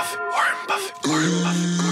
Buffett, Warren Buffett, Warren Buffett,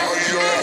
yeah, yeah.